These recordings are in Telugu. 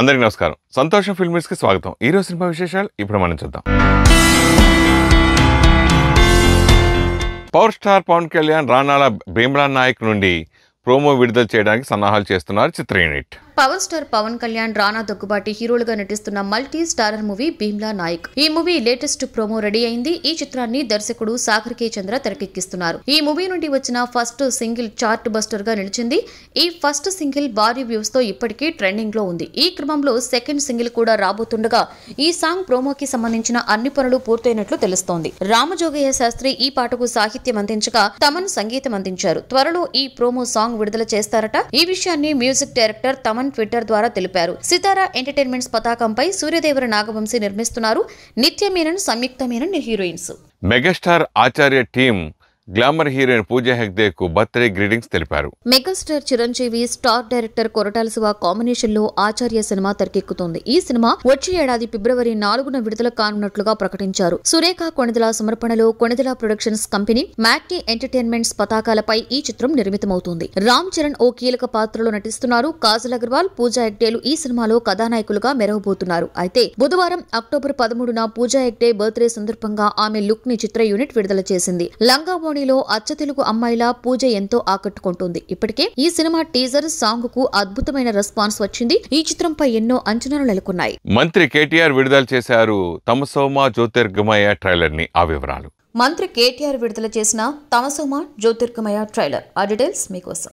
అందరికీ నమస్కారం. సంతోషం ఫిల్మ్స్కి స్వాగతం. ఈరోజు సినిమా విశేషాలు ఇప్పుడు మనం చూద్దాం. పవర్ స్టార్ పవన్ కళ్యాణ్ రానాల భీమ్లా నాయక్ నుండి ప్రోమో విడుదల చేయడానికి సన్నాహాలు చేస్తున్నారు చిత్ర unit. Power star Pawan Kalyan Rana Daggubati హీరోలుగా నటిస్తున్న multi starrer movie Bheemla Nayak. ఈ మూవీ లేటెస్ట్ ప్రోమో రెడీ అయింది. ఈ చిత్రాన్ని దర్శకుడు సాగర్ కే చంద్ర తెరకెక్కిస్తున్నారు. ఈ మూవీ నుండి వచ్చిన ఫస్ట్ సింగిల్ చార్ట్ బస్టర్గా నిలిచింది. ఈ ఫస్ట్ సింగిల్ భారీ వ్యూస్తో ఇప్పటికీ ట్రెండింగ్లో ఉంది. ఈ క్రమంలో సెకండ్ సింగిల్ కూడా రాబోతుండగా ఈ సాంగ్ ప్రోమోకి సంబంధించిన అన్ని పనులు పూర్తయినట్లు తెలుస్తోంది. రామజోగయ్య శాస్త్రి ఈ పాటకు సాహిత్యం అందించగా తమన్ సంగీతం అందించారు. త్వరలో ఈ ప్రోమో సాంగ్ విడుదల చేస్తారట. ఈ విషయాన్ని మ్యూజిక్ డైరెక్టర్ తమన్ ట్విట్టర్ ద్వారా తెలిపారు. సితారా ఎంటర్టైన్మెంట్స్ పతాకంపై సూర్యదేవర నాగవంశీ నిర్మిస్తున్నారు. Nithya Menen Samyuktha Menon heroines. Megastar Acharya team glamour heroine Pooja హెగ్దేకు birthday greetings తెలిపారు. Megastar Chiranjeevi star director Koratala Siva కాంబినేషన్లో ఆచార్య సినిమా తెరకెక్కుతోంది. ఈ సినిమా వచ్చే ఏడాది ఫిబ్రవరి నాలుగున విడుదల కానున్నట్లుగా ప్రకటించారు. సురేఖ కొణిదల సమర్పణలో కొణిదల ప్రొడక్షన్స్ కంపెనీ మ్యాక్టీ ఎంటర్టైన్మెంట్స్ పతాకాలపై ఈ చిత్రం నిర్మితమవుతుంది. రామ్ చరణ్ ఓ కీలక పాత్రలో నటిస్తున్నారు. కాజల్ అగర్వాల్ పూజా హెగ్డేలు ఈ సినిమాలో కథానాయకులుగా మెరవబోతున్నారు. అయితే బుధవారం అక్టోబర్ పదమూడున పూజా హెగ్డే బర్త్డే సందర్భంగా ఆమె లుక్ని చిత్ర యూనిట్ విడుదల చేసింది. లంగావోణిలో అచ్చ తెలుగు అమ్మాయిల పూజ ఎంతో ఆకట్టుకుంటుంది. ఇప్పటికే ఈ సినిమా టీజర్ సాంగ్కు అద్భుతమైన రెస్పాన్స్ వచ్చింది. ఈ చిత్రంపై ఎన్నో అంచనాలు నెలకొన్నాయి. మంత్రి కేటీఆర్ విడుదల చేశారు తమసోమ జ్యోతిర్గమయ ట్రైలర్ని. ఆ వివరాలు. మంత్రి కేటీఆర్ విడుదల చేసిన తమసోమ జ్యోతిర్గమయ ట్రైలర్. ఆ డీటెయిల్స్ మీకోసం.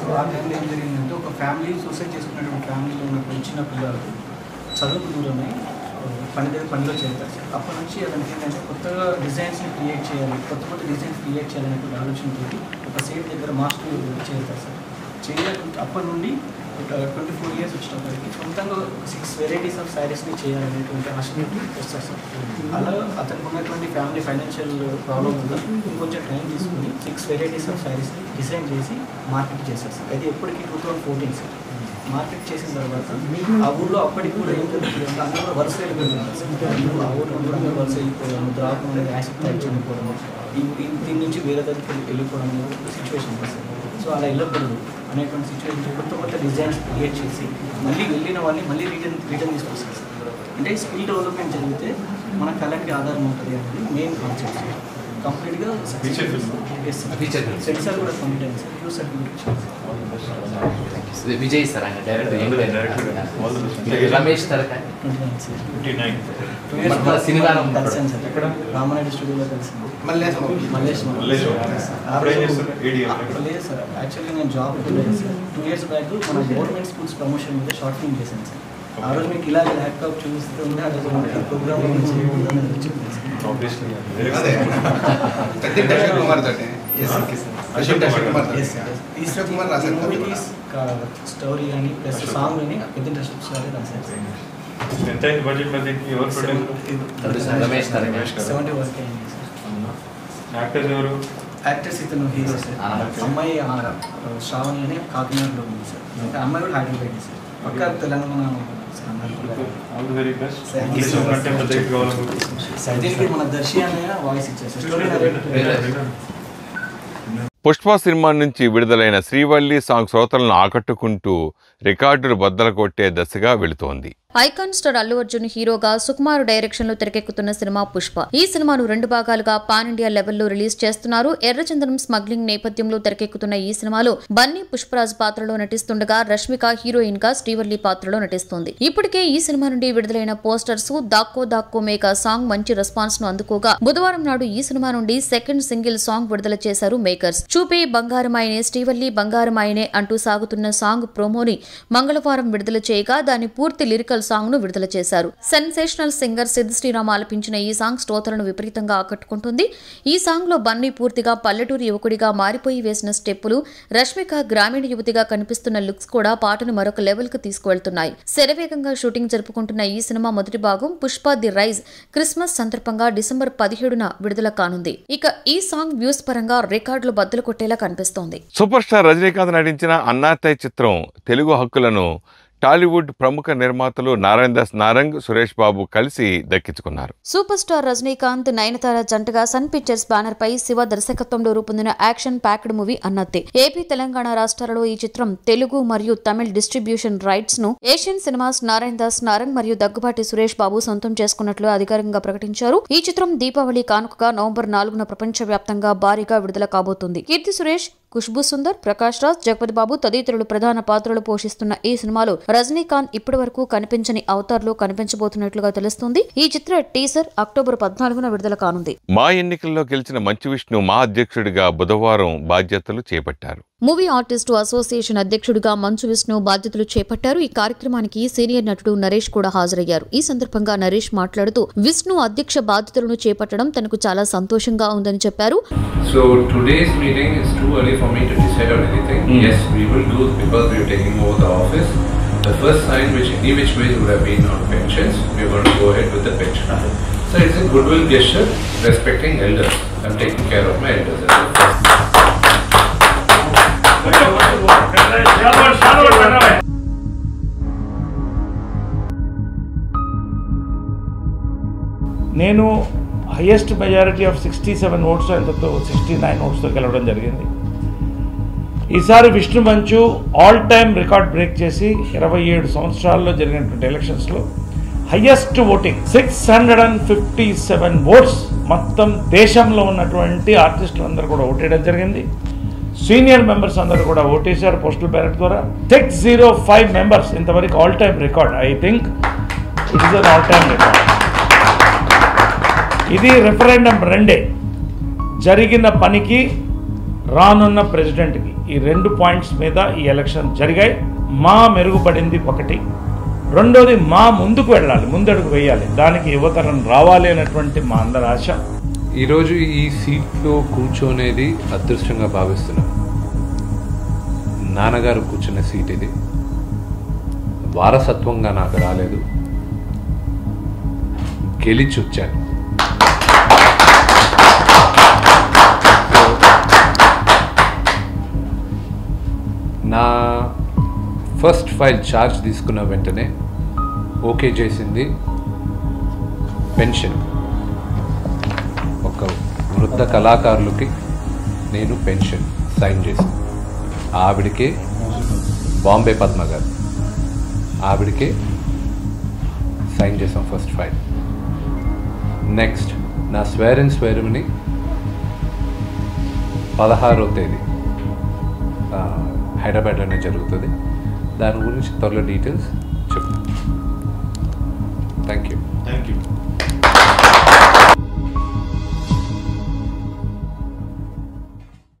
సో ఆ టైంలో ఏం జరిగిందంటే ఒక ఫ్యామిలీ సూసైడ్ చేసుకున్నటువంటి ఫ్యామిలీలో ఉన్నటువంటి చిన్న పిల్లలు చదువుకు దూరమై పని దగ్గర పనిలో చేస్తారు సార్ అప్పటి నుంచి అతనికి ఏంటంటే కొత్తగా డిజైన్స్ని క్రియేట్ చేయాలి కొత్త కొత్త డిజైన్స్ క్రియేట్ చేయాలనేటువంటి ఆలోచనతో ఒక సేట్ దగ్గర మాస్టర్ చేస్తారు సార్. చేయకుండా అప్పటి నుండి ట్వంటీ ఫోర్ ఇయర్స్ వచ్చినప్పటికి సొంతంగా సిక్స్ వెరైటీస్ ఆఫ్ శారీస్ని చేయాలనేటువంటి ఆశని వస్తారు సార్ అలా అతనికి ఉన్నటువంటి ఫ్యామిలీ ఫైనాన్షియల్ ప్రాబ్లమ్ వల్ల ఇంకొంచెం టైం తీసుకుని సిక్స్ వెరైటీస్ ఆఫ్ శారీస్ని డిజైన్ చేసి మార్కెట్ చేశారు సార్ అది ఎప్పటికీ two thousand fourteen sir. Market చేసిన తర్వాత ఆ ఊళ్ళో అప్పటికి కూడా ఏం జరుగుతుంది అందరూ కూడా వరుస వెళ్ళిపోయింది ఆ ఊళ్ళో కూడా అందరూ వరుస వెళ్ళిపోవడం ద్రావకం అనేది యాసిడ్ టైప్ చనిపోవడం దీని నుంచి వేరే దగ్గరికి వెళ్ళిపోవడం సిచ్యువేషన్ సార్. సో అలా వెళ్ళకూడదు అనేటువంటి సిచ్యువేషన్ కొత్త కొత్త డిజైన్స్ క్రియేట్ చేసి మళ్ళీ వెళ్ళిన వాళ్ళని మళ్ళీ రిటర్న్ రిటర్న్ తీసుకొస్తారు సార్. అంటే స్కిల్ డెవలప్మెంట్ జరిగితే మన కళకి ఆధారం ఉంటుంది అనేది మెయిన్ కాన్సెప్ట్ కంప్లీట్గా సెన్సార్ కూడా కంప్లీట్ అయింది సార్ విజయ్ సార్ ఆయన డైరెక్టర్ ఏం డైరెక్టర్ రమేష్ సార్ సినిమాలో కలిసాను సార్ రామనాయుడు స్టూడియోలో కలిసాను మల్లేష్ మల్లేష్ మల్లేష్ అప్పుడు ఏం చేస్తారు? ADM ఎక్కడ? లేదు సార్ యాక్చువల్లీ నేను జాబ్ లేదు సార్ టూ ఇయర్స్ బ్యాక్ మన గవర్నమెంట్ స్కూల్స్ ప్రమోషన్ మీద షార్ట్ ఫిల్మ్ చేశాను సార్ ఆ రోజు మీకు ఇలా ల్యాప్టాప్ చూస్తుంటే ఆ రోజు మనకి ప్రోగ్రామ్ అదే సత్యం అశోక్ కుమార్ తోటి అశోక్ అశోక్ కుమార్ తోటి అశోక్ కుమార్ రాశారు మూవీకి స్టోరీ కానీ ప్లస్ సాంగ్ కానీ పెద్ద ఇంట్రెస్ట్ గారే రాశారు సార్ ఎంత అయింది బడ్జెట్ మరి దీనికి ఎవరు ప్రొడ్యూసర్ రమేష్ తరక సెవెంటీ వర్క్ అయింది సార్ యాక్టర్స్ ఎవరు? యాక్టర్స్ ఇతను హీరో సార్. అమ్మాయి ఆ, శ్రావణి అని కాకినాడలో ఉంది సార్. అంటే అమ్మాయి కూడా హైదరాబాద్ సార్. పక్క తెలంగాణ దీనికి మన దర్శి వాయిస్ ఇచ్చారు పుష్ప సినిమా నుంచి విడుదలైన శ్రీవల్లి సాంగ్ శ్రోతలను ఆకట్టుకుంటూ రికార్డులు బద్దలు కొట్టే దశగా వెళుతోంది. ఐకాన్ స్టార్ అల్లు అర్జున్ హీరోగా సుకుమార్ డైరెక్షన్లో తెరకెక్కుతున్న సినిమా పుష్ప. ఈ సినిమాను రెండు భాగాలుగా పాన్ ఇండియా లెవెల్లో రిలీజ్ చేస్తున్నారు. ఎర్రచందనం స్మగ్లింగ్ నేపథ్యంలో తెరకెక్కుతున్న ఈ సినిమాలో బన్నీ పుష్పరాజ్ పాత్రలో నటిస్తుండగా రష్మిక హీరోయిన్గా శ్రీవల్లి పాత్రలో నటిస్తుంది. ఇప్పటికే ఈ సినిమా నుండి విడుదలైన పోస్టర్స్ దాక్కో దాక్కో మేక సాంగ్ మంచి రెస్పాన్స్ను అందుకోగా బుధవారం నాడు ఈ సినిమా నుండి సెకండ్ సింగిల్ సాంగ్ విడుదల చేశారు మేకర్స్. చూపే బంగారమాయనే శ్రీవల్లి బంగారమాయనే అంటూ సాగుతున్న సాంగ్ ప్రోమోని మంగళవారం విడుదల చేయగా దాని పూర్తి లిరికల్ సాంగ్ను విడుదల చేశారు. సెన్సేషనల్ సింగర్ సిద్ శ్రీరామ్ ఆలపించిన ఈ సాంగ్ శ్రోతలను విపరీతంగా ఆకట్టుకుంటుంది. ఈ సాంగ్లో బన్నీ పూర్తిగా పల్లెటూరు యువకుడిగా మారిపోయి వేసిన స్టెప్పులు రష్మిక గ్రామీణ యువతిగా కనిపిస్తున్న లుక్స్ కూడా పాటను మరొక లెవెల్కు తీసుకువెళ్తున్నాయి. శరవేగంగా షూటింగ్ జరుపుకుంటున్న ఈ సినిమా మొదటి భాగం పుష్ప ది రైజ్ క్రిస్మస్ సందర్భంగా డిసెంబర్ పదిహేడున విడుదల కానుంది. ఇక ఈ సాంగ్ వ్యూస్ పరంగా రికార్డులు బద్దలు కొట్టేలా కనిపిస్తోంది. సూపర్ స్టార్ రజనీకాంత్ నటించిన అన్నాతయ్య చిత్రం తెలుగు హక్కులను టాలీవుడ్ ప్రముఖ నిర్మాతలు నారాయణ దాస్ నారంగ్ సురేష్ బాబు కలిసి దక్కించుకున్నారు. సూపర్ స్టార్ రజనీకాంత్ నయనతార జంటగా సన్ పిక్చర్స్ బ్యానర్ పై శివ దర్శకత్వంలో రూపొందిన action packed movie Annaatthe. AP Telangana రాష్ట్రాలలో ఈ చిత్రం తెలుగు మరియు తమిళ్ డిస్ట్రిబ్యూషన్ రైట్స్ను ఏషియన్ సినిమాస్ నారాయణ దాస్ నారంగ్ మరియు దగ్గుబాటి సురేష్ బాబు సొంతం చేసుకున్నట్లు అధికారికంగా ప్రకటించారు. ఈ చిత్రం దీపావళి కానుకగా నవంబర్ నాలుగున ప్రపంచవ్యాప్తంగా భారీగా విడుదల కాబోతుంది. కీర్తి సురేష్ ఖుష్బూ సుందర్ ప్రకాష్ రాజ్ జగపతి బాబు తదితరులు ప్రధాన పాత్రలు పోషిస్తున్న ఈ సినిమాలో రజనీకాంత్ ఇప్పటి వరకు కనిపించని అవతార్లో కనిపించబోతున్నట్లుగా తెలుస్తుంది. ఈ చిత్ర టీజర్ అక్టోబర్ పద్నాలుగున విడుదల కానుంది. మా ఎన్నికల్లో గెలిచిన మంచు విష్ణు మా అధ్యక్షుడిగా బుధవారం బాధ్యతలు చేపట్టారు. మూవీ ఆర్టిస్టు అసోసియేషన్ అధ్యక్షుడిగా మంచు విష్ణు బాధ్యతలు చేపట్టారు. ఈ కార్యక్రమానికి సీనియర్ నటుడు నరేష్ కూడా హాజరయ్యారు. ఈ సందర్భంగా నరేష్ మాట్లాడుతూ విష్ణు అధ్యక్ష బాధ్యతలను చేపట్టడం తనకు చాలా సంతోషంగా ఉందని చెప్పారు. Meeting is too early for me to decide on anything. Yes, we will do because we are taking over the office. The first sign, which any which ways would have been on pensions, we are going to go ahead with the pension. So it's a goodwill gesture, respecting elders. I'm taking care of my elders. as a first. నేను highest majority of sixty seven votes ఎంతతో sixty nine ఓట్స్తో గెలవడం జరిగింది ఈసారి విష్ణు మంచు ఆల్ టైమ్ రికార్డ్ బ్రేక్ చేసి ఇరవై ఏడు సంవత్సరాల్లో జరిగినటువంటి ఎలక్షన్స్లో highest voting six hundred and fifty seven votes మొత్తం దేశంలో ఉన్నటువంటి ఆర్టిస్టులు అందరూ కూడా ఓటేయడం జరిగింది. సీనియర్ మెంబర్స్ అందరూ కూడా ఓటేశారు పోస్టల్ బ్యాలెట్ ద్వారా. సిక్స్ జీరో ఫైవ్ మెంబర్స్ ఇంతవరకు all time record I think it is an all time record ఇది రెఫరెండం రెండే. జరిగిన పనికి రానున్న ప్రెసిడెంట్కి ఈ రెండు పాయింట్స్ మీద ఈ ఎలక్షన్ జరిగాయి. మా మెరుగుపడింది ఒకటి. రెండోది మా ముందుకు వెళ్ళాలి ముందడుగు వేయాలి. దానికి యువతరం రావాలి అనేటువంటి మా అందరి ఆశ. ఈరోజు ఈ సీట్లో కూర్చోనేది అదృష్టంగా భావిస్తున్నాను నాన్నగారు కూర్చున్న సీట్ ఇది. వారసత్వంగా నాకు రాలేదు. గెలిచి వచ్చాను ఫస్ట్ ఫైల్ ఛార్జ్ తీసుకున్న వెంటనే ఓకే చేసింది. పెన్షన్ ఒక వృద్ధ కళాకారులకి నేను పెన్షన్ సైన్ చేశాను. ఆవిడకే బాంబే పద్మ గారు. ఆవిడకే సైన్ చేసాం ఫస్ట్ ఫైల్ నెక్స్ట్ నా స్వేరన్ స్వేరంని పదహారో తేదీ హైదరాబాద్లోనే జరుగుతుంది. దాని గురించి త్వరలో డీటెయిల్స్ చెప్తాను thank you thank you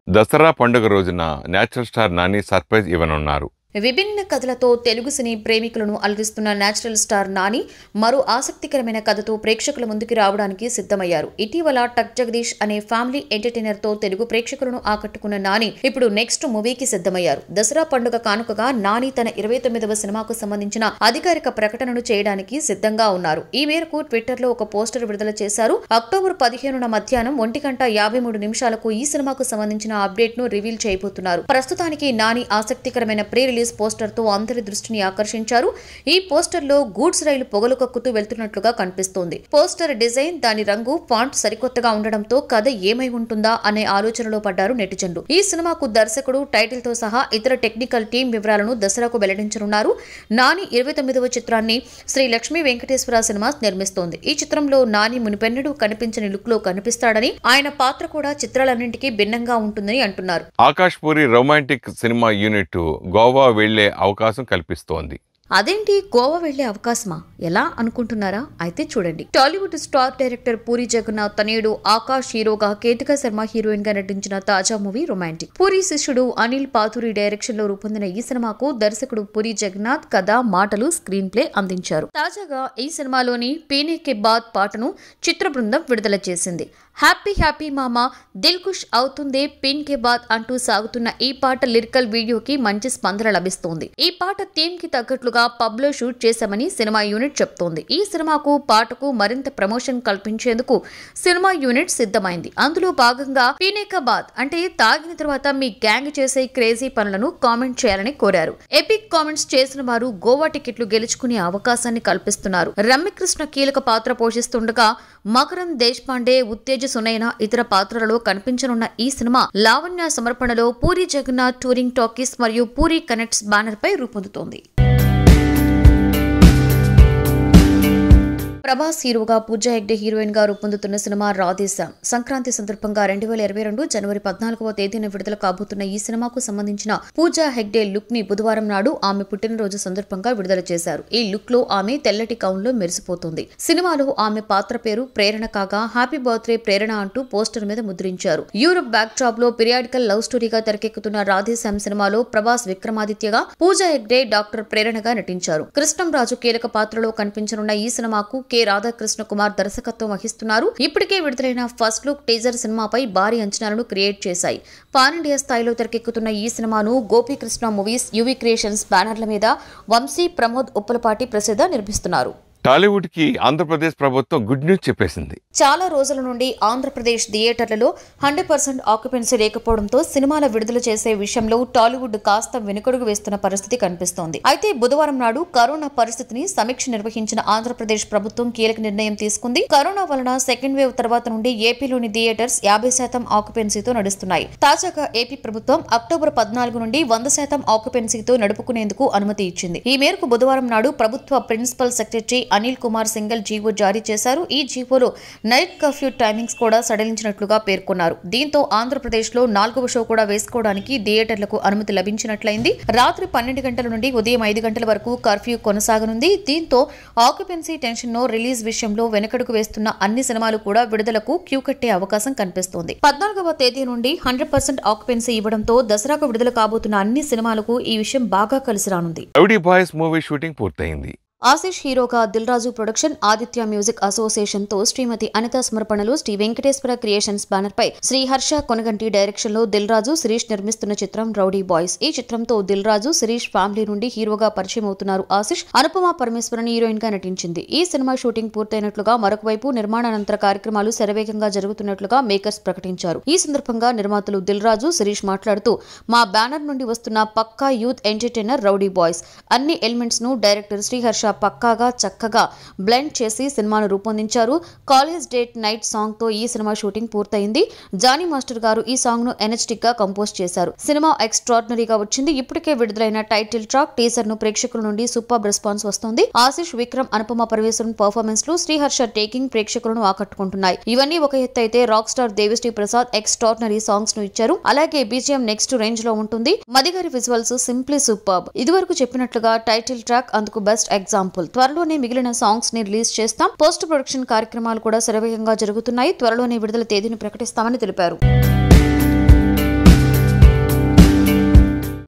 Dasara పండుగ రోజున నేచురల్ స్టార్ నాని సర్ప్రైజ్ ఇవ్వనున్నారు. విభిన్న కథలతో తెలుగు సినీ ప్రేమికులను అలరిస్తున్న నేచురల్ స్టార్ నాని మరో ఆసక్తికరమైన కథతో ప్రేక్షకుల ముందుకు రావడానికి సిద్ధమయ్యారు. ఇటీవల టక్ జగదీష్ అనే ఫ్యామిలీ ఎంటర్టైనర్తో తెలుగు ప్రేక్షకులను ఆకట్టుకున్న నాని ఇప్పుడు నెక్స్ట్ మూవీకి సిద్ధమయ్యారు. దసరా పండుగ కానుకగా నాని తన ఇరవై తొమ్మిదవ సినిమాకు సంబంధించిన అధికారిక ప్రకటనను చేయడానికి సిద్ధంగా ఉన్నారు. ఈ మేరకు ట్విట్టర్లో ఒక పోస్టర్ విడుదల చేశారు. అక్టోబర్ పదిహేనున మధ్యాహ్నం ఒంటి గంట యాభై మూడు నిమిషాలకు ఈ సినిమాకు సంబంధించిన అప్డేట్ను రివీల్ చేయబోతున్నారు. ప్రస్తుతానికి నాని ఆసక్తికరమైన ప్రీ రిలీజ్ పోస్టర్తో పోస్టర్తో అందరి దృష్టిని ఆకర్షించారు. ఈ పోస్టర్లో గూడ్స్ రైలు పొగలు కక్కుతూ వెళ్తున్నట్లుగా కనిపిస్తోంది. పోస్టర్ డిజైన్ దాని రంగు ఫాంట్ సరికొత్తగా ఉండడంతో కథ ఏమై ఉంటుందా అనే ఆలోచనలో పడ్డారు నెటిజన్లు. ఈ సినిమాకు దర్శకుడు టైటిల్తో సహా ఇతర టెక్నికల్ టీం వివరాలను దసరాకు వెల్లడించనున్నారు. నాని ఇరవై తొమ్మిదవ చిత్రాన్ని శ్రీ లక్ష్మీ వెంకటేశ్వర సినిమాస్ నిర్మిస్తోంది. ఈ చిత్రంలో నాని మునిపెన్నడూ కనిపించని లుక్లో కనిపిస్తాడని ఆయన పాత్ర కూడా చిత్రాలన్నింటికీ భిన్నంగా ఉంటుందని అంటున్నారు. Akash Puri romantic cinema unit Goa వెళ్ళే అవకాశం కల్పిస్తోంది. అదేంటి? గోవా వెళ్ళే అవకాశమా? ఎలా అనుకుంటున్నారా? అయితే చూడండి. Tollywood star director Puri Jagannadh తనయుడు ఆకాష్ హీరోగా కేతికా శర్మ హీరోయిన్గా నటించిన తాజా మూవీ రొమాంటిక్. పూరి శిష్యుడు అనిల్ పాతురి డైరెక్షన్లో రూపొందిన ఈ సినిమాకు దర్శకుడు పూరి జగన్నాథ్ కథ మాటలు స్క్రీన్ ప్లే అందించారు. తాజాగా ఈ సినిమాలోని పీనే కే బాత్ పాటను చిత్ర బృందం విడుదల చేసింది. హ్యాపీ హ్యాపీ మామా దిల్ కుష్ అవుతుందే పిన్ కే బాద్ అంటూ సాగుతున్న ఈ పాట లిరికల్ వీడియోకి మంచి స్పందన లభిస్తోంది. ఈ పాట థీమ్కి తగ్గట్లుగా పబ్లో షూట్ చేశామని సినిమా యూనిట్ చెప్తోంది. ఈ సినిమాకు పాటకు మరింత ప్రమోషన్ కల్పించేందుకు సినిమా యూనిట్ సిద్ధమైంది. అందులో భాగంగా పీనేకాబాద్ అంటే తాగిన తర్వాత మీ గ్యాంగ్ చేసే క్రేజీ పనులను కామెంట్ చేయాలని కోరారు. ఎపిక్ కామెంట్స్ చేసిన వారు గోవా టికెట్లు గెలుచుకునే అవకాశాన్ని కల్పిస్తున్నారు. రమ్యకృష్ణ కీలక పాత్ర పోషిస్తుండగా మకరం దేశపాండే ఉత్తేజ సునయన ఇతర పాత్రలలో కనిపించనున్న ఈ సినిమా లావణ్య సమర్పణలో పూరి జగన్నాథ్ టూరింగ్ టాకీస్ మరియు పూరి కనెక్ట్స్ బ్యానర్ పై రూపొందుతోంది. ప్రభాస్ హీరోగా పూజా హెగ్డే హీరోయిన్గా రూపొందుతున్న సినిమా రాధేశ. సంక్రాంతి సందర్భంగా రెండు వేల ఇరవై రెండు జనవరి పద్నాలుగవ తేదీన విడుదల కాబోతున్న ఈ సినిమాకు సంబంధించిన పూజా హెగ్డే లుక్ని బుధవారం నాడు ఆమె పుట్టినరోజు సందర్భంగా విడుదల చేశారు. ఈ లుక్లో ఆమె తెల్లటి కౌన్లో మెరిసిపోతుంది. సినిమాలో ఆమె పాత్ర పేరు ప్రేరణ కాగా హ్యాపీ బర్త్డే ప్రేరణ అంటూ పోస్టర్ మీద ముద్రించారు. యూరప్ బ్యాక్ డ్రాప్లో పిరియాడికల్ లవ్ స్టోరీగా తెరకెక్కుతున్న రాధేశాం సినిమాలో ప్రభాస్ విక్రమాదిత్యగా పూజా హెగ్డే డాక్టర్ ప్రేరణగా నటించారు. కృష్ణం రాజు కీలక పాత్రలో కనిపించనున్న ఈ సినిమాకు కె. రాధాకృష్ణ కుమార్ దర్శకత్వం వహిస్తున్నారు. ఇప్పటికే విడుదలైన ఫస్ట్ లుక్ టీజర్ సినిమాపై భారీ అంచనాలను క్రియేట్ చేశాయి. పాన్ ఇండియా స్థాయిలో తెరకెక్కుతున్న ఈ సినిమాను గోపీకృష్ణ మూవీస్ యువి క్రియేషన్స్ బ్యానర్ల మీద వంశీ ప్రమోద్ ఉప్పలపాటి ప్రసిద్ధ నిర్మిస్తున్నారు. టాలీవుడ్కి ఆంధ్రప్రదేశ్ ప్రభుత్వం గుడ్ న్యూస్ చెప్పేసింది. చాలా రోజుల నుండి ఆంధ్రప్రదేశ్ థియేటర్లలో హండ్రెడ్ పర్సెంట్ ఆక్యుపెన్సీ లేకపోవడంతో సినిమాల విడుదల చేసే విషయంలో టాలీవుడ్ కాస్త వెనుకడుగు వేస్తున్న పరిస్థితి కనిపిస్తోంది. అయితే బుధవారం నాడు కరోనా పరిస్థితిని సమీక్ష నిర్వహించిన ఆంధ్రప్రదేశ్ ప్రభుత్వం కీలక నిర్ణయం తీసుకుంది. కరోనా వలన సెకండ్ వేవ్ తర్వాత నుండి ఏపీలోని థియేటర్స్ యాభై శాతం ఆక్యుపెన్సీతో నడుస్తున్నాయి. తాజాగా ఏపీ ప్రభుత్వం అక్టోబర్ పద్నాలుగు నుండి వంద శాతం ఆక్యుపెన్సీతో నడుపుకునేందుకు అనుమతి ఇచ్చింది. ఈ మేరకు బుధవారం నాడు ప్రభుత్వ principal secretary Anil Kumar single GO జారీ చేశారు. ఈ జీవోలో నైట్ కర్ఫ్యూ టైమింగ్స్ కూడా సడలించినట్లుగా పేర్కొన్నారు. దీంతో ఆంధ్రప్రదేశ్లో నాలుగవ షో కూడా వేసుకోవడానికి థియేటర్లకు అనుమతి లభించినట్లయింది. రాత్రి పన్నెండు గంటల నుండి ఉదయం ఐదు గంటల వరకు కర్ఫ్యూ కొనసాగనుంది. దీంతో ఆక్యుపెన్సీ టెన్షన్ను రిలీజ్ విషయంలో వెనకడుగు వేస్తున్న అన్ని సినిమాలు కూడా విడుదలకు క్యూ కట్టే అవకాశం కనిపిస్తోంది. పద్నాలుగవ తేదీ నుండి హండ్రెడ్ పర్సెంట్ ఆక్యుపెన్సీ ఇవ్వడంతో దసరాకు విడుదల కాబోతున్న అన్ని సినిమాలకు ఈ విషయం బాగా కలిసి రానుంది. బాయ్స్ మూవీ షూటింగ్ పూర్తయింది. ఆశిష్ హీరోగా దిల్ రాజు ప్రొడక్షన్ ఆదిత్య మ్యూజిక్ అసోసియేషన్తో శ్రీమతి అనిత సమర్పణలు శ్రీ వెంకటేశ్వర క్రియేషన్స్ బ్యానర్ పై శ్రీ హర్ష కొనగంటి డైరెక్షన్లో దిల్ రాజు శిరీష్ నిర్మిస్తున్న చిత్రం రౌడీ బాయ్స్. ఈ చిత్రంతో దిల్ రాజు శిరీష్ ఫ్యామిలీ నుండి హీరోగా పరిచయం అవుతున్నారు ఆశిష్. అనుపమ పరమేశ్వరన్ హీరోయిన్గా నటించింది. ఈ సినిమా షూటింగ్ పూర్తయినట్లుగా మరొక వైపు నిర్మాణానంతర కార్యక్రమాలు శరవేగంగా జరుగుతున్నట్లుగా మేకర్స్ ప్రకటించారు. ఈ సందర్భంగా నిర్మాతలు దిల్ రాజు శిరీష్ మాట్లాడుతూ మా బ్యానర్ నుండి వస్తున్న పక్కా యూత్ ఎంటర్టైనర్ రౌడీ బాయ్స్. అన్ని ఎలిమెంట్స్ను డైరెక్టర్ శ్రీహర్ష పక్కాగా చక్కగా బ్లెండ్ చేసి సినిమాను రూపొందించారు. కాలేజ్ డేట్ నైట్ సాంగ్తో ఈ సినిమా షూటింగ్ పూర్తయింది. జానీ మాస్టర్ గారు ఈ సాంగ్ను ఎనర్జెటిక్గా కంపోజ్ చేశారు. సినిమా ఎక్స్ట్రాడినరీగా వచ్చింది. ఇప్పటికే విడుదలైన టైటిల్ ట్రాక్ టీజర్ను ప్రేక్షకుల నుండి సూపర్ రెస్పాన్స్ వస్తుంది. ఆశిష్ విక్రమ్ అనుపమ పరమేశ్వరన్ పర్ఫార్మెన్స్లు శ్రీహర్ష టేకింగ్ ప్రేక్షకులను ఆకట్టుకుంటున్నాయి. ఇవన్నీ ఒక ఎత్తు అయితే rock star Devi Sri Prasad extraordinary సాంగ్స్ను ఇచ్చారు. అలాగే బీజిఎం నెక్స్ట్ రేంజ్లో ఉంటుంది. మదిగారి విజువల్స్ సింప్లీ సూపర్ ఇదివరకు చెప్పినట్లుగా టైటిల్ ట్రాక్ అందుకు బెస్ట్ ఎగ్జామ్ ఎగ్జాంపుల్. త్వరలోనే మిగిలిన సాంగ్స్ని రిలీజ్ చేస్తాం. పోస్ట్ ప్రొడక్షన్ కార్యక్రమాలు కూడా శరవేగంగా జరుగుతున్నాయి. త్వరలోనే విడుదల తేదీని ప్రకటిస్తామని తెలిపారు.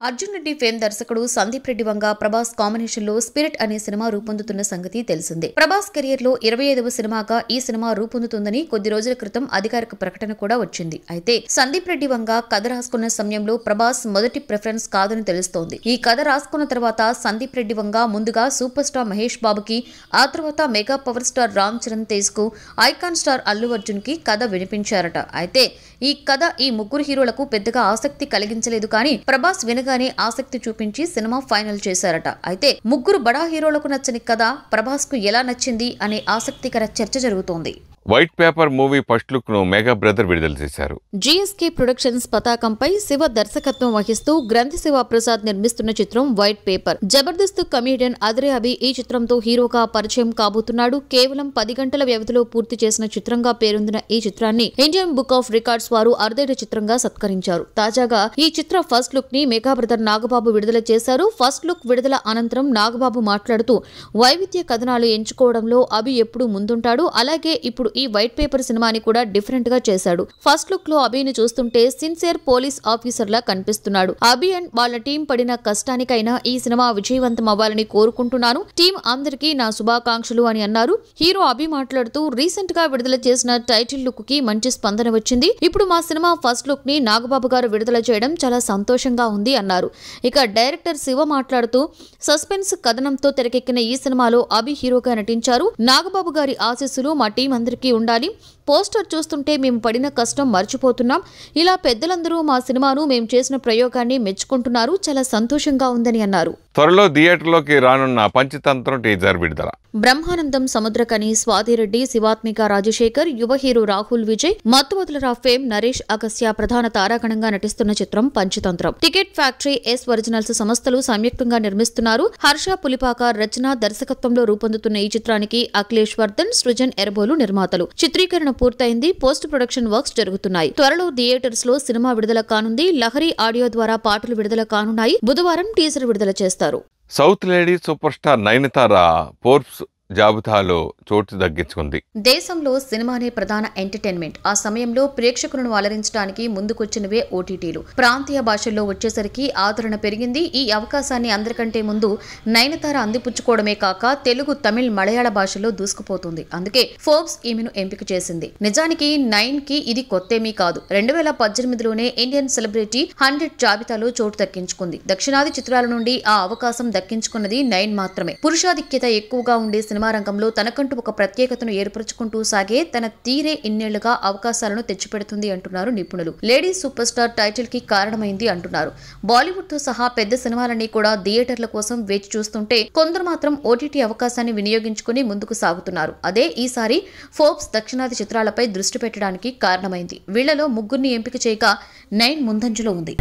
అర్జున్ రెడ్డి ఫేమ్ దర్శకుడు సందీప్ రెడ్డి వంగ ప్రభాస్ కాంబినేషన్లో స్పిరిట్ అనే సినిమా రూపొందుతున్న సంగతి తెలిసిందే. ప్రభాస్ కెరియర్లో ఇరవై ఐదవ సినిమాగా ఈ సినిమా రూపొందుతుందని కొద్ది రోజుల క్రితం అధికారిక ప్రకటన కూడా వచ్చింది. అయితే సందీప్ రెడ్డి వంగ కథ రాసుకున్న సమయంలో ప్రభాస్ మొదటి ప్రిఫరెన్స్ కాదని తెలుస్తోంది. ఈ కథ రాసుకున్న తర్వాత సందీప్ రెడ్డి వంగ ముందుగా సూపర్ స్టార్ మహేష్ బాబుకి ఆ తర్వాత mega power star Ram Charan తేజ్కు icon star Allu అర్జున్కి కథ వినిపించారట. అయితే ఈ కథ ఈ ముగ్గురు హీరోలకు పెద్దగా ఆసక్తి కలిగించలేదు కానీ ప్రభాస్ వినగా సహజంగానే ఆసక్తి చూపించి సినిమా ఫైనల్ చేశారట. అయితే ముగ్గురు బడా హీరోలకు నచ్చని కథ ప్రభాస్కు ఎలా నచ్చింది అనే ఆసక్తికర చర్చ జరుగుతోంది. వైట్ పేపర్ మూవీ ఫస్ట్ లుక్ను మెగా బ్రదర్ విడుదల చేశారు. జీఎస్కే ప్రొడక్షన్స్ పతాకంపై శివ దర్శకత్వం వహిస్తూ గ్రంథి శివ ప్రసాద్ నిర్మిస్తున్న చిత్రం వైట్ పేపర్ జబర్దస్త్ కమీడియన్ అదిరే అభి ఈ చిత్రంతో హీరోగా పరిచయం కాబోతున్నాడు. కేవలం పది గంటల వ్యవధిలో పూర్తి చేసిన చిత్రంగా పేరొందిన ఈ చిత్రాన్ని ఇండియన్ బుక్ ఆఫ్ రికార్డ్స్ వారు అరుదైన చిత్రంగా సత్కరించారు. తాజాగా ఈ చిత్ర ఫస్ట్ లుక్ని మెగా బ్రదర్ నాగబాబు విడుదల చేశారు. ఫస్ట్ లుక్ విడుదల అనంతరం నాగబాబు మాట్లాడుతూ వైవిధ్య కథనాలు ఎంచుకోవడంలో అభి ఎప్పుడు ముందుంటాడు. అలాగే ఇప్పుడు ఈ వైట్ పేపర్ సినిమాని కూడా డిఫరెంట్గా చేశాడు. ఫస్ట్ లుక్లో అభిని చూస్తుంటే సిన్సియర్ పోలీస్ ఆఫీసర్ లా కనిపిస్తున్నాడు. అభి అండ్ వాళ్ళ టీం పడిన కష్టానికైనా ఈ సినిమా విజయవంతం అవ్వాలని కోరుకుంటున్నాను. టీం అందరికీ నా శుభాకాంక్షలు అని అన్నారు. హీరో అభి మాట్లాడుతూ రీసెంట్గా విడుదల చేసిన టైటిల్ లుక్కి మంచి స్పందన వచ్చింది. ఇప్పుడు మా సినిమా ఫస్ట్ లుక్ని నాగబాబు గారు విడుదల చేయడం చాలా సంతోషంగా ఉంది అన్నారు. ఇక డైరెక్టర్ శివ మాట్లాడుతూ సస్పెన్స్ కథనంతో తెరకెక్కిన ఈ సినిమాలో అభి హీరోగా నటించారు. నాగబాబు గారి ఆశీస్సులు మా టీం అందరికీ ఉండాలి పోస్టర్ చూస్తుంటే మేము పడిన కష్టం మర్చిపోతున్నాం. ఇలా పెద్దలందరూ మా సినిమాను మేము చేసిన ప్రయోగాన్ని మెచ్చుకుంటున్నారు. చాలా సంతోషంగా ఉందని అన్నారు. త్వరలో థియేటర్లోకి రానున్న పంచతంత్రం టీజర్ విడుదల. బ్రహ్మానందం సముద్రకని స్వాతిరెడ్డి శివాత్మిక రాజశేఖర్ యువ హీరో రాహుల్ విజయ్ మత్తువతులరా ఫేమ్ నరేష్ అగస్య ప్రధాన తారాగణంగా నటిస్తున్న చిత్రం Panchathantram. Ticket factory S originals సంస్థలు సంయుక్తంగా నిర్మిస్తున్నారు. హర్ష పులిపాక రచన దర్శకత్వంలో రూపొందుతున్న ఈ చిత్రానికి అఖిలేష్ వర్ధన్ సృజన్ ఎరబోలు నిర్మాతలు. చిత్రీకరణ పూర్తయింది. పోస్ట్ ప్రొడక్షన్ వర్క్స్ జరుగుతున్నాయి. త్వరలో థియేటర్స్లో సినిమా విడుదల కానుంది. లహరి ఆడియో ద్వారా పాటలు విడుదల కానున్నాయి. బుధవారం టీజర్ విడుదల చేస్తారు. South lady super star Nayanthara Forbes జాబితాలో చోటు దక్కించుకుంది. దేశంలో సినిమానే ప్రధాన ఎంటర్టైన్మెంట్. ఆ సమయంలో ప్రేక్షకులను అలరించడానికి ముందుకొచ్చినవే ఓటీటీలు. ప్రాంతీయ భాషల్లో వచ్చేసరికి ఆదరణ పెరిగింది. ఈ అవకాశాన్ని అందరికంటే ముందు నయనతార అందిపుచ్చుకోవడమే కాక తెలుగు తమిళ్ మలయాళ భాషల్లో దూసుకుపోతుంది. అందుకే ఫోర్బ్స్ ఈమెను ఎంపిక చేసింది. నిజానికి నైన్కి ఇది కొత్తేమీ కాదు. రెండు వేల పద్దెనిమిదిలోనే ఇండియన్ సెలబ్రిటీ హండ్రెడ్ జాబితాలో చోటు దక్కించుకుంది. దక్షిణాది చిత్రాల నుండి ఆ అవకాశం దక్కించుకున్నది నైన్ మాత్రమే. పురుషాధిక్యత ఎక్కువగా ఉండే సినిమా రంగంలో తనకంటూ ఒక ప్రత్యేకతను ఏర్పరచుకుంటూ సాగే తన తీరే ఇన్నేళ్ళుగా అవకాశాలను తెచ్చిపెడుతుంది అంటున్నారు నిపుణులు. లేడీ సూపర్ స్టార్ టైటిల్కి కారణమైంది అంటున్నారు. బాలీవుడ్తో సహా పెద్ద సినిమాలన్నీ కూడా థియేటర్ల కోసం వేచి చూస్తుంటే కొందరు మాత్రం ఓటీటీ అవకాశాన్ని వినియోగించుకుని ముందుకు సాగుతున్నారు. అదే ఈసారి ఫోర్బ్స్ దక్షిణాది చిత్రాలపై దృష్టి పెట్టడానికి కారణమైంది. వీళ్ళలో ముగ్గురిని ఎంపిక చేయగా నైన్ ముందంజలో ఉంది.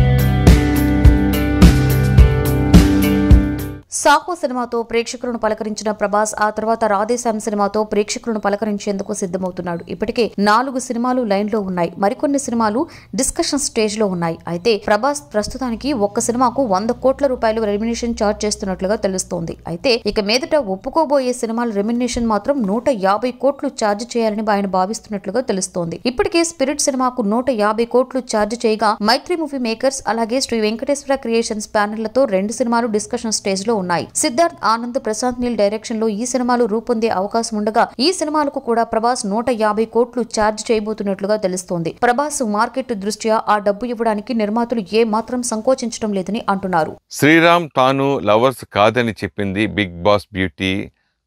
సాహో సినిమాతో ప్రేక్షకులను పలకరించిన ప్రభాస్ ఆ తర్వాత రాధేశ్యామ్ సినిమాతో ప్రేక్షకులను పలకరించేందుకు సిద్ధమవుతున్నాడు. ఇప్పటికే నాలుగు సినిమాలు లైన్లో ఉన్నాయి. మరికొన్ని సినిమాలు డిస్కషన్ స్టేజ్లో ఉన్నాయి. అయితే ప్రభాస్ ప్రస్తుతానికి ఒక్క సినిమాకు వంద కోట్ల రూపాయలు రెమ్యునేషన్ చార్జ్ చేస్తున్నట్లుగా తెలుస్తోంది. అయితే ఇక మీదట ఒప్పుకోబోయే సినిమాల రెమ్యునేషన్ మాత్రం నూట యాభై కోట్లు ఛార్జ్ చేయాలని ఆయన భావిస్తున్నట్లుగా తెలుస్తోంది. ఇప్పటికే స్పిరిట్ సినిమాకు నూట యాభై కోట్లు ఛార్జ్ చేయగా మైత్రి మూవీ మేకర్స్ అలాగే శ్రీ వెంకటేశ్వర క్రియేషన్స్ బ్యానర్లతో రెండు సినిమాలు డిస్కషన్ స్టేజ్లో ఉన్నాయి. సిద్ధార్థ్ ఆనంద్ ప్రశాంత్ నీల్ డైరెక్షన్లో ఈ సినిమాలు రూపొందే అవకాశం ఉండగా ఈ సినిమాలకు కూడా ప్రభాస్ నూట యాభై కోట్లు ఛార్జ్ చేయబోతున్నట్లుగా తెలుస్తోంది. ప్రభాస్ మార్కెట్ దృష్ట్యా ఆ డబ్బు ఇవ్వడానికి నిర్మాతలు ఏ మాత్రం సంకోచించడం లేదని అంటున్నారు. శ్రీరామ్ తాను లవర్స్ కాదని చెప్పింది బిగ్ బాస్ బ్యూటీ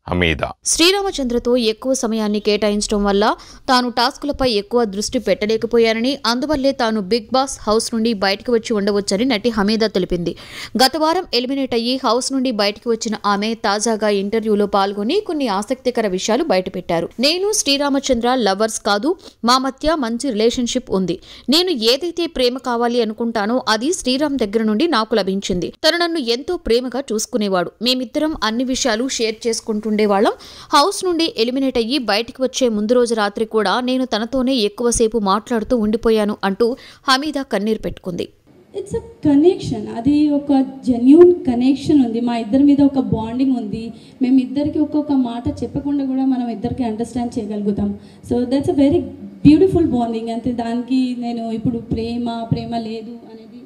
హమీదా. శ్రీరామచంద్రతో ఎక్కువ సమయాన్ని కేటాయించడం వల్ల తాను టాస్కులపై ఎక్కువ దృష్టి పెట్టలేకపోయానని అందువల్లే తాను బిగ్ బాస్ హౌస్ నుండి బయటకు వచ్చి ఉండవచ్చని నటి హమీదా తెలిపింది. గత వారం ఎలిమినేట్ అయ్యి హౌస్ నుండి బయటకు వచ్చిన ఆమె తాజాగా ఇంటర్వ్యూలో పాల్గొని కొన్ని ఆసక్తికర విషయాలు బయటపెట్టారు. నేను శ్రీరామచంద్ర లవర్స్ కాదు మా మధ్య మంచి రిలేషన్షిప్ ఉంది. నేను ఏదైతే ప్రేమ కావాలి అనుకుంటానో అది శ్రీరామ్ దగ్గర నుండి నాకు లభించింది. తను నన్ను ఎంతో ప్రేమగా చూసుకునేవాడు. మేమిద్దరం అన్ని విషయాలు షేర్ ఉండేవాళ్ళం. హౌస్ నుండి ఎలిమినేట్ అయ్యి బయటికి వచ్చే ముందు రోజు రాత్రి కూడా నేను తనతోనే ఎక్కువసేపు మాట్లాడుతూ ఉండిపోయాను అంటూ హమీదా కన్నీరు పెట్టుకుంది. ఇట్స్ అ కనెక్షన్ అది ఒక జెన్యున్ కనెక్షన్ ఉంది. మా ఇద్దరి మీద ఒక బాండింగ్ ఉంది. మేము ఇద్దరికి ఒక్కొక్క మాట చెప్పకుండా కూడా మనం ఇద్దరికి అండర్స్టాండ్ చేయగలుగుతాం. So that's a very beautiful bonding అంతే దానికి నేను ఇప్పుడు ప్రేమ ప్రేమ లేదు అనేది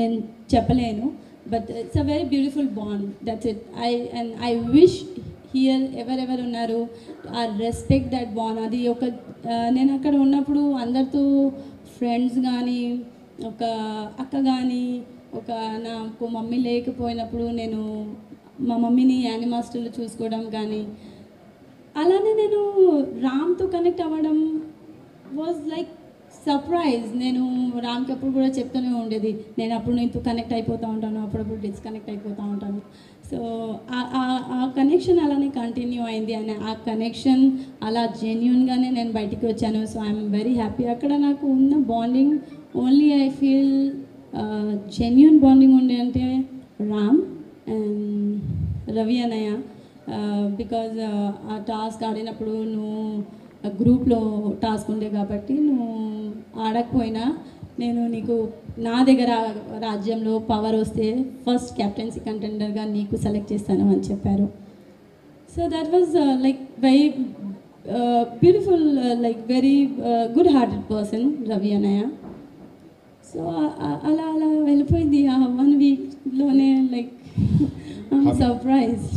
నేను చెప్పలేను. But it's a very beautiful bond that's it I and I wish here ఎవరెవరు ఉన్నారు ఆ రెస్పెక్ట్ దట్ బాన్ అది ఒక నేను అక్కడ ఉన్నప్పుడు అందరితో ఫ్రెండ్స్ కానీ ఒక అక్క కానీ ఒక నాకు మమ్మీ లేకపోయినప్పుడు నేను మా మమ్మీని యానిమాస్టర్లు చూసుకోవడం కానీ అలానే నేను రామ్తో కనెక్ట్ అవ్వడం వాజ్ లైక్ సర్ప్రైజ్ నేను రామ్కి అప్పుడు కూడా చెప్తూనే ఉండేది. నేను అప్పుడు నేను కనెక్ట్ అయిపోతూ ఉంటాను అప్పుడప్పుడు డిస్కనెక్ట్ అయిపోతూ ఉంటాను. సో ఆ కనెక్షన్ అలానే కంటిన్యూ అయింది. అని ఆ కనెక్షన్ అలా జెన్యున్గానే నేను బయటికి వచ్చాను. సో ఐఎమ్ వెరీ హ్యాపీ అక్కడ నాకు ఉన్న bonding only I feel genuine bonding ఉండే అంటే రామ్ అండ్ రవి అనయ్య బికాజ్ ఆ టాస్క్ ఆడినప్పుడు నువ్వు గ్రూప్లో టాస్క్ ఉండే కాబట్టి నువ్వు ఆడకపోయినా నేను నీకు నా దగ్గర రాజ్యంలో పవర్ వస్తే ఫస్ట్ కెప్టెన్సీ కంటెండర్గా నీకు సెలెక్ట్ చేస్తాను అని చెప్పారు. So that was like very beautiful like very good hearted person Ravi అన్నయ్య. సో అలా అలా వెళ్ళిపోయింది ఆ వన్ వీక్లోనే లైక్ సర్ప్రైజ్డ్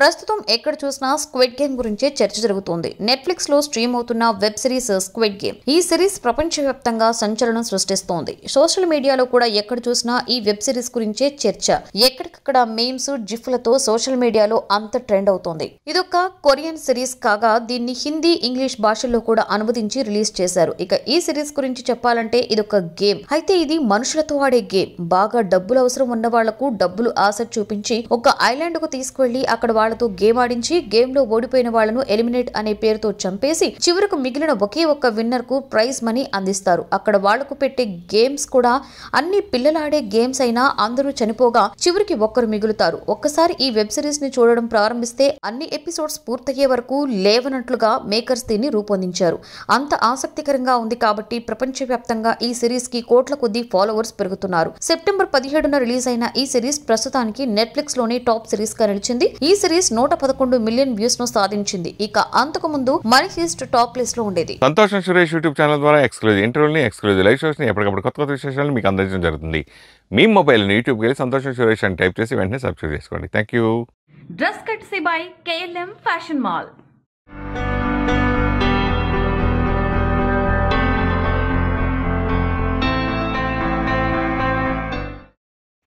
ప్రస్తుతం ఎక్కడ చూసినా స్క్విడ్ గేమ్ గురించే చర్చ జరుగుతోంది. నెట్ఫ్లిక్స్లో స్ట్రీమ్ అవుతున్న వెబ్ సిరీస్ స్క్విడ్ గేమ్ ఈ సిరీస్ ప్రపంచవ్యాప్తంగా సంచలనం సృష్టిస్తోంది. సోషల్ మీడియాలో కూడా ఎక్కడ చూసినా ఈ వెబ్ సిరీస్ గురించే చర్చ. ఎక్కడికక్కడ మేమ్స్ జిఫ్లతో సోషల్ మీడియాలో అంత ట్రెండ్ అవుతోంది. ఇదొక కొరియన్ సిరీస్ కాగా దీన్ని హిందీ ఇంగ్లీష్ భాషల్లో కూడా అనువదించి రిలీజ్ చేశారు. ఇక ఈ సిరీస్ గురించి చెప్పాలంటే ఇదొక గేమ్. అయితే ఇది మనుషులతో ఆడే గేమ్. బాగా డబ్బులు అవసరం ఉన్న వాళ్ళకు డబ్బులు ఆశ చూపించి ఒక ఐలాండ్కు తీసుకువెళ్ళి అక్కడ వాళ్ళతో గేమ్ ఆడించి గేమ్లో ఓడిపోయిన వాళ్ళను ఎలిమినేట్ అనే పేరుతో చంపేసి చివరకు మిగిలిన ఒకే ఒక్క విన్నర్కు ప్రైజ్ మనీ అందిస్తారు. అక్కడ వాళ్ళకు పెట్టే గేమ్స్ కూడా అన్ని పిల్లలాడే గేమ్స్ అయినా అందరూ చనిపోగా చివరికి ఒక్కరు మిగులుతారు. ఒక్కసారి ఈ వెబ్ సిరీస్ని చూడడం ప్రారంభిస్తే అన్ని ఎపిసోడ్స్ పూర్తయ్యే వరకు లేవనట్లుగా మేకర్స్ దీన్ని రూపొందించారు. అంత ఆసక్తికరంగా ఉంది కాబట్టి ప్రపంచవ్యాప్తంగా ఈ సిరీస్కి కోట్ల కొద్దీ ఫాలోవర్స్ పెరుగుతున్నారు. సెప్టెంబర్ పదిహేడున రిలీజ్ అయిన ఈ సిరీస్ ప్రస్తుతానికి నెట్ఫ్లిక్స్లోని టాప్ సిరీస్గా నిలిచింది. ఈ సిరీస్ నూట పదకొండు మిలియన్ వ్యూస్ను సాధించింది. ఇక అంతకు ముందు మనీ హీస్ట్ టాప్ లిస్ట్లో ఉండేది. సంతోషం సురేష్ యూట్యూబ్ ఛానల్ ద్వారా ఎక్స్క్లూజివ్ ఇంటర్వ్యూని ఎక్స్క్లూజివ్ లైవ్ షోస్ని ఎప్పటికప్పుడు కొత్త కొత్త విశేషాలను మీకు అందించడం జరుగుతుంది. మీ మొబైల్ని యూట్యూబ్కి వెళ్ళి సంతోషం సురేష్ అని టైప్ చేసి వెంటనే సబ్స్క్రైబ్ చేసుకోండి. Thank you dress courtesy by KLM fashion mall.